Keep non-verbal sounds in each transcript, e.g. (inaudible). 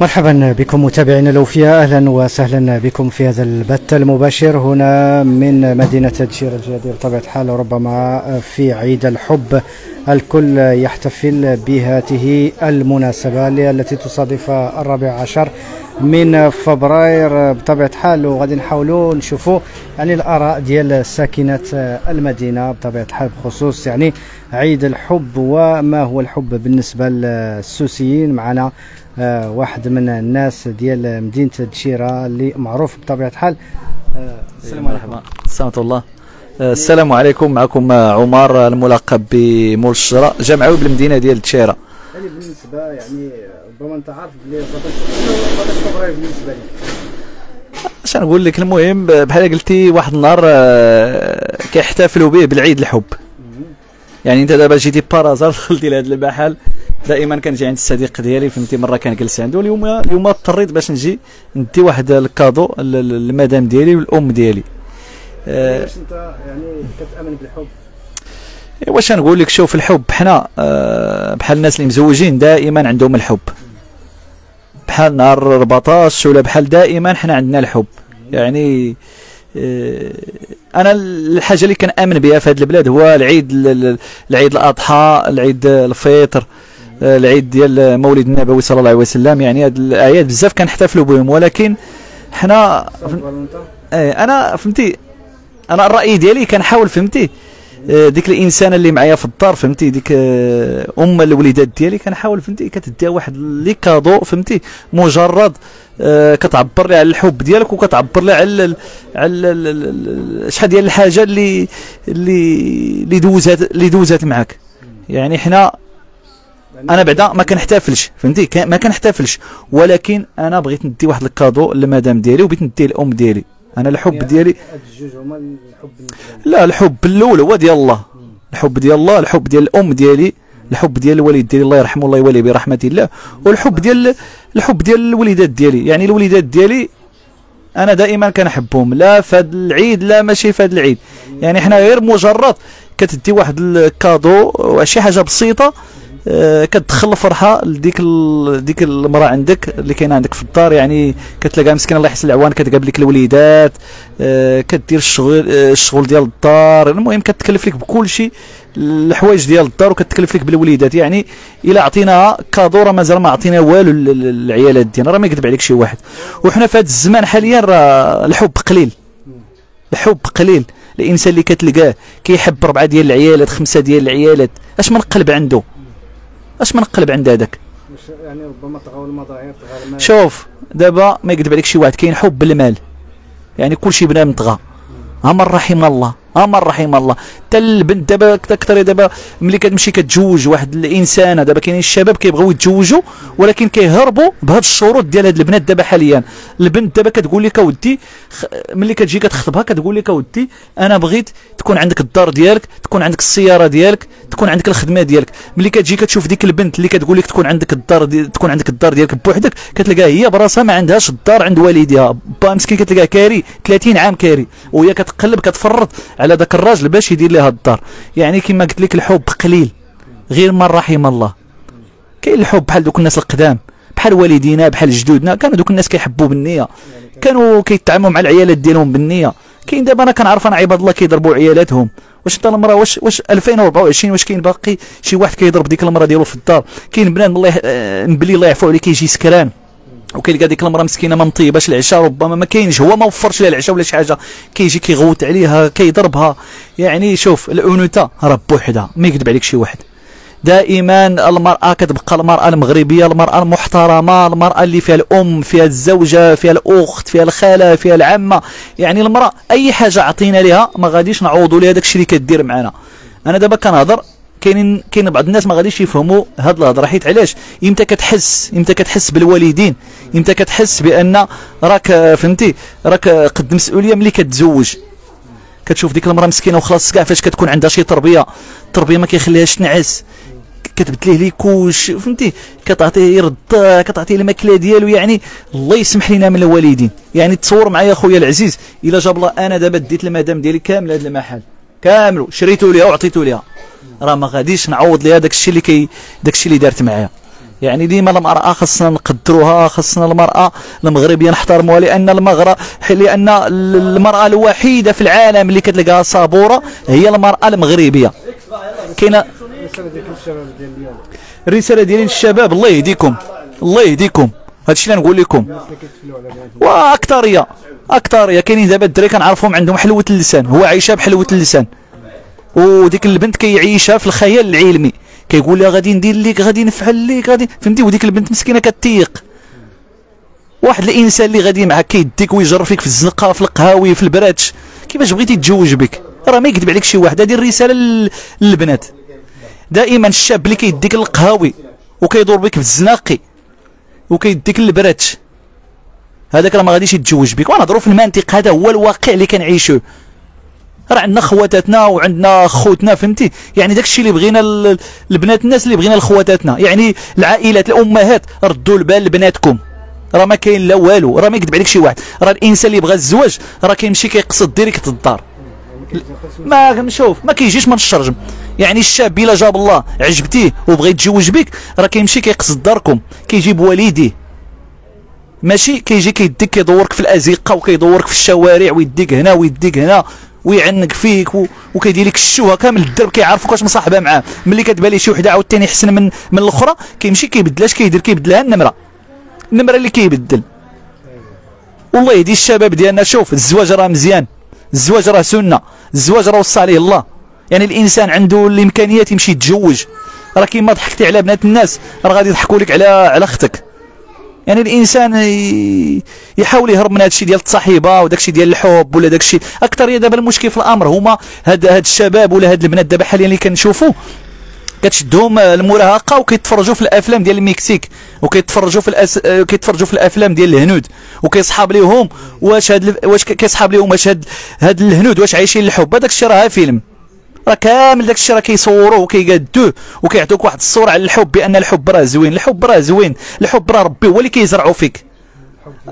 مرحبا بكم متابعينا الأوفياء أهلا وسهلا بكم في هذا البث المباشر. هنا من مدينة تدشير الجدير بطبيعة الحال وربما في عيد الحب الكل يحتفل بهذه المناسبة التي تصادف الرابع عشر من فبراير. بطبيعة الحال وغادي نحاولوا نشوفوا يعني الآراء ديال ساكنة المدينة بطبيعة الحال بخصوص يعني عيد الحب وما هو الحب بالنسبة للسوسيين. معنا آه واحد من الناس ديال مدينة الدشيره اللي معروف بطبيعة الحال. آه السلام عليكم. السلام الله. آه السلام عليكم. معكم عمر الملقب بمول الشجرة جامعوي بالمدينة ديال الدشيره يعني بالنسبة يعني ربما أنت عارف بلي بالنسبة لك اش نقول لك؟ المهم بحال قلتي واحد النهار كيحتفلوا به بالعيد الحب. يعني انت دابا جيتي بارازار دخلتي (laughs) لهذا المحل دائما كنجي عند الصديق ديالي فهمتي مرة كنجلس عنده. اليوم اليوم اضطريت باش نجي ندي واحد الكادو للمدام ديالي والأم ديالي. آه، واش انت يعني كتأمن بالحب. واش نقول لك؟ شوف الحب حنا آه، بحال الناس اللي مزوجين دائما عندهم الحب. بحال نهار 14 ولا بحال دائما حنا عندنا الحب. يعني آه، أنا الحاجة اللي كنأمن بها في هذه البلاد هو العيد العيد الأضحى العيد الفطر آه، العيد ديال مولد النبوي صلى الله عليه وسلم. يعني هاد الأعياد بزاف كنحتفلوا بهم ولكن حنا إيه أنا فهمتي أنا الرأي ديالي كنحاول فهمتي. آه، ديك الانسانه اللي معايا في الدار فهمتي؟ ديك آه، أم الوليدات ديالي كنحاول فهمتي؟ كتديها واحد لي كادو فهمتي؟ مجرد كتعبر لي على الحب ديالك وكتعبر لي على على شحال ديال الحاجة اللي اللي اللي دوزات اللي دوزات معاك. يعني حنا أنا بعدا ما كنحتفلش فهمتي؟ ما كنحتفلش ولكن أنا بغيت ندي واحد الكادو للمدام ديالي وبغيت نديه للام ديالي. أنا الحب ديالي الجوج هما الحب لا الحب الأول هو ديال الله. الحب ديال الله الحب ديال الأم ديالي الحب ديال الوالد ديالي الله يرحمه الله يولي برحمة الله. والحب ديال الحب ديال الوليدات ديالي. يعني الوليدات ديالي أنا دائما كنحبهم. لا في هذا العيد لا ماشي في هذا العيد. يعني حنا غير مجرد كتدي واحد الكادو شي حاجة بسيطة كتدخل الفرحة لديك ديك المرأة عندك اللي كاينة عندك في الدار يعني كتلقى مسكينة الله يحسن العوان كتقابل لك الوليدات آه، كدير الشغل آه، الشغل ديال الدار. المهم كتكلف لك بكل شيء الحوايج ديال الدار وكتكلف لك بالوليدات. يعني إلا عطيناها كادو راه مازال ما عطينا والو للعيالات ديالنا راه ما يكذب عليك شي واحد. وحنا في هذا الزمان حاليا راه الحب قليل. الحب قليل. الإنسان اللي كتلقاه كيحب ربعه ديال العيالات خمسة ديال العيالات أش من قلب عنده؟ اش ما نقلب عند هذاك يعني ربما طغاو المظاهر طغى شوف دابا ما يكذب عليك شي واحد كاين حب المال يعني كل شيء بنادم طغى. إلا ما رحم الله. إلا ما رحم الله. حتى البنت دابا أكثر دابا ملي كتمشي كتزوج واحد الانسانه دابا كاينين الشباب كيبغيو يتزوجوا ولكن كيهربوا بهاد الشروط ديال هاد البنات دابا حاليا. البنت دابا كتقول لك اودي ملي كتجي كتخطبها كتقول لك اودي أنا بغيت تكون عندك الدار ديالك تكون عندك السيارة ديالك تكون عندك الخدمة ديالك. ملي كتجي كتشوف ديك البنت اللي كتقول لك تكون عندك الدار دي تكون عندك الدار ديالك بوحدك كتلقاها هي براسها ما عندهاش الدار عند والديها. با مسكين كتلقاها كاري 30 عام كاري وهي كتقلب كتفرط على ذاك الراجل باش يدير لها الدار. يعني كما قلت لك الحب قليل غير من رحم الله. كاين الحب بحال دوك الناس القدام بحال والدينا بحال جدودنا. كانوا دوك الناس كيحبوا بالنية. كانوا كيتعاملوا مع العيالات ديالهم بالنية. كاين دابا أنا كنعرف أنا عباد الله كيضربوا عيالاتهم. واش انت المرأة واش واش 2024 واش كاين باقي؟ شي واحد كيضرب ديك المرأة ديالو في الدار. كاين بنات الله نبلي الله يعفو عليه كيجي سكران. وكيلقى ديك المرأة مسكينة ما مطيباش العشاء ربما ما كاينش هو ما وفرش لها العشاء ولا شي حاجة كيجي كيغوت عليها كيضربها. يعني شوف الأنوثة راه بوحدها ما يكذب عليك شي واحد. دائما المرأة كتبقى المرأة المغربية المرأة المحترمة المرأة اللي فيها الأم فيها الزوجة فيها الأخت فيها الخالة فيها العمة. يعني المرأة أي حاجة عطينا لها ما غاديش نعوضوا لها داك الشيء اللي كدير معنا. أنا دابا كنهضر كاينين كاين بعض الناس ما غاديش يفهموا هاد الهضرة. حيت علاش؟ إمتى كتحس إمتى كتحس بالوالدين؟ إمتى كتحس بأن راك فهمتي؟ راك قد مسؤولية ملي كتزوج. كتشوف ديك المرأة مسكينة وخلاص كاع فاش كتكون عندها شي تربية. التربيه ما كيخليهاش تنعس. كتبدليه ليه كوش فهمتي؟ كتعطيه يرد كتعطيه الماكلة ديالو. يعني الله يسمح لنا من الوالدين. يعني تصور معايا خويا العزيز إلا جاب الله أنا دابا ديت المدام ديالي كامل هذا المحل. كامل. شريته ليها وعطيته ليها. راه ما غاديش نعوض ليها داك الشيء اللي كي داك الشيء اللي دارت معايا. يعني ديما المرأة خصنا نقدروها خصنا المرأة المغربية نحترموها لأن المغرب لأن المرأة الوحيدة في العالم اللي كتلقاها صابورة هي المرأة المغربية. كاينة الرسالة ديالي للشباب الله يهديكم الله يهديكم. هادشي اللي نقول لكم. واكثريه أكثرية كاينين دابا الدراري كنعرفهم عندهم حلوة اللسان. هو عايشه بحلوة اللسان. وديك البنت كيعيشها في الخيال العلمي. كيقول لها غادي ندير لك غادي نفعل لك غادي فهمتي؟ وديك البنت مسكينة كتيق. واحد الإنسان اللي غادي معاك كيديك ويجر فيك في الزنقة في القهاوي في البراتش كيفاش بغيتي يتزوج بك؟ راه ما يكذب عليك شي واحد. هذه الرسالة للبنات. دائما الشاب اللي كيديك للقهاوي وكيدور بك في الزناقي وكيديك للبراتش هذاك راه ما غاديش يتزوج بك. ونهضروا في المنطق. هذا هو الواقع اللي كنعيشوه. راه عندنا خواتاتنا وعندنا خوتنا فهمتي؟ يعني داك الشيء اللي بغينا البنات الناس اللي بغينا لخواتاتنا. يعني العائلات الأمهات ردوا البال لبناتكم. راه ما كاين لا والو راه ما يكذب عليك شي واحد. راه الإنسان اللي بغى الزواج راه كيمشي كيقصد direct الدار. ما نشوف ما كيجيش من الشرجم يعني الشاب إلا جاب الله عجبتيه وبغى يتزوج بك راه كيمشي كيقصد داركم. كيجيب والديه ماشي؟ كيجي كيديك كيدورك في الأزقة وكيدورك في الشوارع ويديك هنا ويديك هنا. ويعنق فيك. وكيدير لك الشوهه كامل الدرب كيعرفوك واش مصاحبة معاه. ملي كتبان ليه شي وحدة عاوتاني احسن من من الأخرى كيمشي كيبدلاش كيدير؟ كيبدلها النمرة. النمرة اللي كيبدل. والله يهدي الشباب ديالنا شوف الزواج راه مزيان. الزواج راه سنة. الزواج راه وصى عليه الله. يعني الإنسان عنده الإمكانيات يمشي يتزوج. راه كيما ضحكتي على بنات الناس. راه غادي يضحكوا لك على على أختك. يعني الإنسان يحاول يهرب من هذا الشيء ديال التصاحبه وداك الشيء ديال الحب ولا داك الشيء أكثر دابا المشكل في الأمر هما هاد هاد الشباب ولا هاد البنات دابا حاليا اللي كنشوفوا كتشدهم المراهقة وكيتفرجوا في الأفلام ديال المكسيك وكيتفرجوا في الأس... كيتفرجوا في الأفلام ديال الهنود وكيصحاب ليهم واش هاد واش كيصحاب ليهم واش هاد هاد الهنود واش عايشين الحب. هذاك الشيء راه فيلم. راه كامل داك الشيء راه كيصوروه وكيقادوه وكيعطوك واحد الصورة على الحب بأن الحب راه زوين الحب راه زوين الحب راه ربي هو اللي كيزرعو فيك.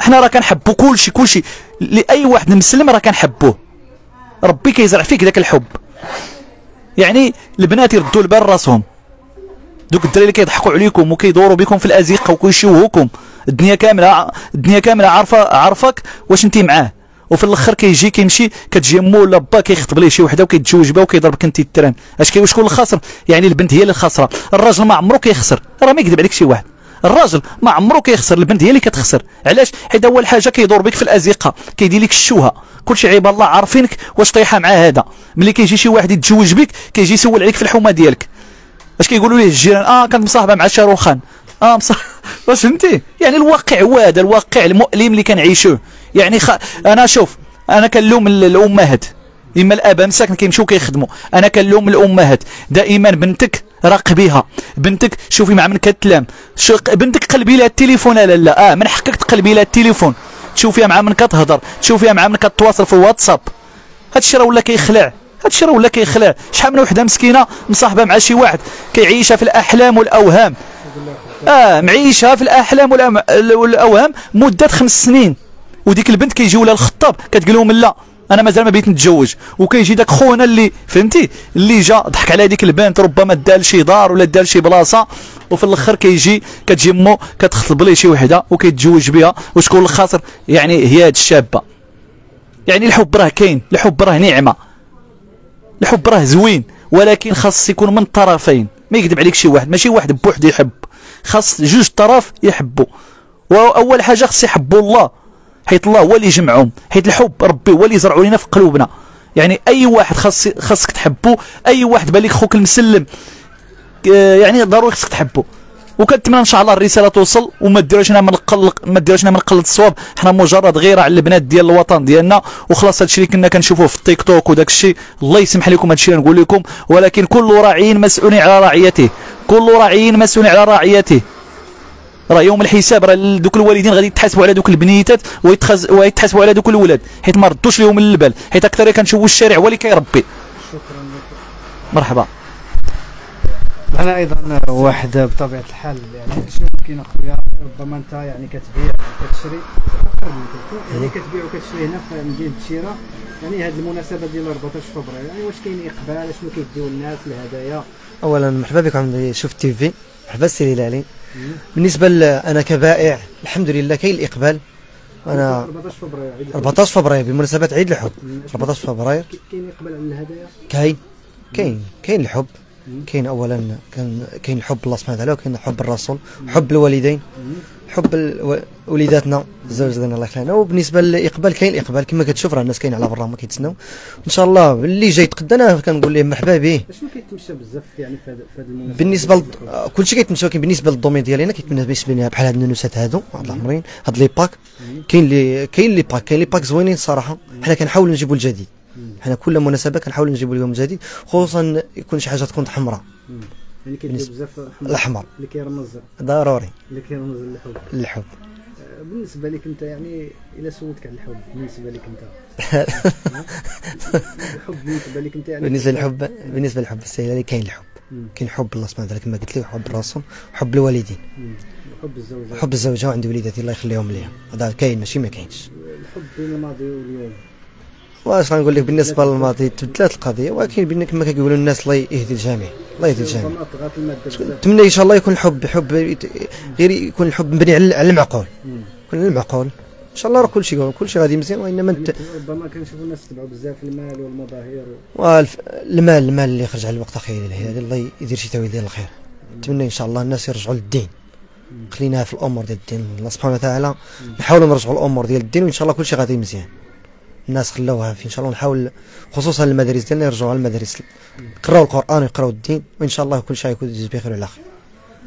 حنا راه كنحبوا كلشي كلشي. لأي واحد مسلم راه كنحبوه. ربي كيزرع فيك ذاك الحب. يعني البنات يردوا البال راسهم. دوك الدراري اللي كيضحكوا عليكم وكيدوروا بكم في الازقه وكيشوهوكم. الدنيا كاملة الدنيا كاملة عارفة عارفك واش انت معاه. وفي الآخر كيجي كيمشي كتجي مو ولا با كيخطب ليه شي وحده وكيتزوج بها وكيضربك انت ال train اش كي شكون الخاسر يعني البنت هي اللي خاسرة. الراجل ما عمرو كيخسر. راه ما يكذب عليك شي واحد. الراجل ما عمرو كيخسر. البنت هي اللي كتخسر. علاش؟ حيت أول حاجة كيدور بك في الازقه كيدير لك الشوهة. كلشي عيب الله عارفينك واش طايحة مع هذا. ملي كيجي شي واحد يتزوج بك كيجي يسول عليك في الحومة ديالك. اش كيقولوا ليه الجيران؟ آه كانت مصاحبة مع شاروخان. آه مصاحبة. (laughs) واش فهمتي يعني الواقع هو هذا الواقع المؤلم اللي كنعيشوه. يعني خ... أنا شوف أنا كنلوم الأمهات. إما الأباء مساكن كيمشيو كيخدموا أنا كنلوم الأمهات. دائما بنتك راقبيها بنتك شوفي مع من كتلام. بنتك قلبي لها التليفون لا لا؟ آه من حقك تقلبي لها التليفون. تشوفيها مع من كتهضر. تشوفيها مع من كتواصل في الواتساب هادشي راه ولا كيخلع. هادشي راه ولا كيخلع. شحال من وحدة مسكينة مصاحبة مع شي واحد. كيعيشها في الأحلام والأوهام. آه معيشها في الأحلام والأوهام مدة خمس سنين. وديك البنت كيجيو لها الخطاب كتقول لهم لا أنا مازال ما بغيت نتزوج. وكيجي داك خونا اللي فهمتي؟ اللي جا ضحك على ديك البنت ربما دار شي دار ولا دار شي بلاصة وفي الأخر كيجي كتجي مو كتخطب ليه شي وحدة وكيتزوج بها. وشكون الخاسر يعني هي هاد الشابة. يعني الحب راه كاين الحب راه نعمة. الحب راه زوين ولكن خاص يكون من الطرفين ما يكذب عليك شي واحد ماشي واحد بوحده يحب. خاص جوج طرف يحبوا وأول حاجة خاص يحبوا الله. حيت الله هو اللي يجمعهم حيت الحب ربي هو اللي يزرعوا لنا في قلوبنا. يعني أي واحد خاص خاصك تحبه أي واحد بالك خوك المسلم يعني ضروري خاصك تحبه وكنتمنى إن شاء الله الرسالة توصل وما ديروش هنا من القلق ما ديروش من قلة الصواب. حنا مجرد غيره على البنات ديال الوطن ديالنا وخلاص هادشي اللي كنا كنشوفوه في التيك توك وداك الشيء الله يسمح لكم هادشي اللي نقول لكم. ولكن كل راعي مسؤول على رعيته. كل راعي مسؤول على رعيته. راه يوم الحساب راه دوك الوالدين غادي يتحاسبوا على دوك البنيتات ويتخز ويتحاسبوا على دوك الولاد. حيت ما ردوش لهم البال حيت أكثر كنشوفوا الشارع هو اللي كيربي. مرحبا. معنا أيضا واحد بطبيعة الحال يعني شنو كاين أخويا ربما أنت يعني كتبيع وكتشري يعني كتبيع وكتشري هنا في مدينة الدشيرة يعني هذه المناسبة ديال 14 فبراير يعني واش كاين إقبال؟ شنو كيديو الناس الهدايا اولا مرحبا بكم عندي شوف تي في. مرحبا السي هلالي بالنسبة ل- أنا كبائع الحمد لله كاين الإقبال أنا 14 فبراير عيد الحب. 14 فبراير بمناسبة عيد الحب مم. 14 فبراير كاين إقبال على الهدايا كاين كاين كاين الحب. كاين اولا كان كاين الحب الله سبحانه وتعالى وكاين حب الرسول حب الوالدين. حب وليداتنا الزوج ديالنا الله يخلينا. وبالنسبة للاقبال كاين الإقبال. كما كتشوف راه الناس كاين على برا ما كيتسناو. إن شاء الله اللي جاي يتقدى أنا كنقول ليه مرحبا به شنو كيتمشى بزاف يعني في هذا المناسبه بالنسبة ل... كل شيء كيتمشى ولكن بالنسبة لل domaine ديالنا كيتمشى بالنسبة لنا بحال هاد النونوسات هادو هاد العمرين هاد les packs. كاين اللي كاين les packs كاين les packs زوينين الصراحه حنا كنحاولوا نجيبوا الجديد. حنا كل مناسبة كنحاولوا نجيبوا لهم الجديد. خصوصا يكون شي حاجة تكون حمراء. يعني كيدير بزاف الأحمر. اللي كيرمز. ضروري. اللي كيرمز للحب الحب آه، بالنسبة لك انت يعني إلا سولتك على (laughs) الحب بالنسبة لك انت. الحب بالنسبة لك انت يعني بالنسبة للحب بالنسبة للحب السهل كاين الحب. كاين حب الله سبحانه وتعالى كما قلت لك حب الرسول حب الوالدين. حب الزوجة. حب الزوجة وعندي وليداتي الله يخليهم ليا هذا كاين ماشي ما كاينش. الحب بين الماضي واليوم. واش غنقول لك بالنسبة للماضي تبدلات القضية ولكن كما كيقولوا الناس الله يهدي الجميع الله يهدي الجميع. نتمنى إن شاء الله يكون الحب حب غير يكون الحب مبني على المعقول. يكون على المعقول. إن شاء الله راه كل شيء كل شيء غادي مزيان وإنما انت ربما كنشوفوا الناس تبعوا بزاف المال والمظاهر. و... والف- المال المال اللي يخرج على الوقت أخي الله يدير شي تاويل ديال الخير نتمنى إن شاء الله الناس يرجعوا للدين. خليناها في الأمور ديال الدين الله سبحانه وتعالى نحاولوا نرجعوا الأمور ديال الدين وإن شاء الله كل شيء غادي مزيان. الناس خلاوها في إن شاء الله نحاول خصوصا المدارس ديالنا يرجعوا على المدارس يقراوا القرآن ويقراوا الدين وإن شاء الله كل شيء يكون بخير وعلى خير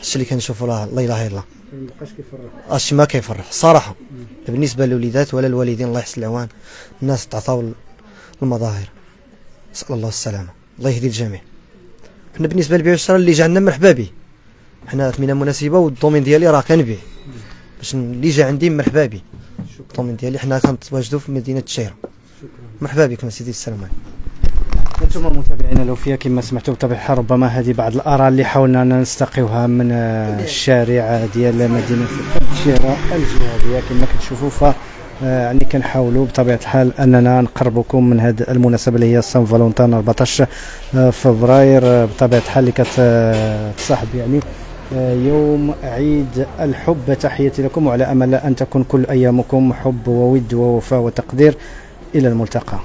الشيء اللي كنشوفوا الله إله إلا الله. ما بقاش كيفرح الشيء ما كيفرح الصراحه بالنسبة للوليدات ولا الوالدين الله يحسن العوان الناس تعطاو المظاهر. نسأل الله السلامة. الله يهدي الجميع. حنا بالنسبة للبيع والشراء اللي جا عندنا مرحبا به. حنا ثمينا مناسبة والدومين ديالي راه كنبيع. باش اللي جا عندي مرحبا به. شكرا. الدومين ديالي. حنا كنتواجدوا في مدينة الشيرة. شكرا. مرحبا بكم سيدي السلام عليكم. أنتم متابعينا لو كما سمعتوا بطبيعه الحال ربما هذه بعض الآراء اللي حاولنا نستقيوها من الشارع ديال مدينة الشيرة الجهاديه كما كتشوفوا ف آه، يعني كنحاولوا بطبيعة الحال أننا نقربكم من هذه المناسبة اللي هي سان فالونتان 14 آه، فبراير. آه، بطبيعة الحال اللي كتصاحب يعني يوم عيد الحب. تحياتي لكم وعلى أمل أن تكون كل أيامكم حب وود ووفاء وتقدير. إلى الملتقى.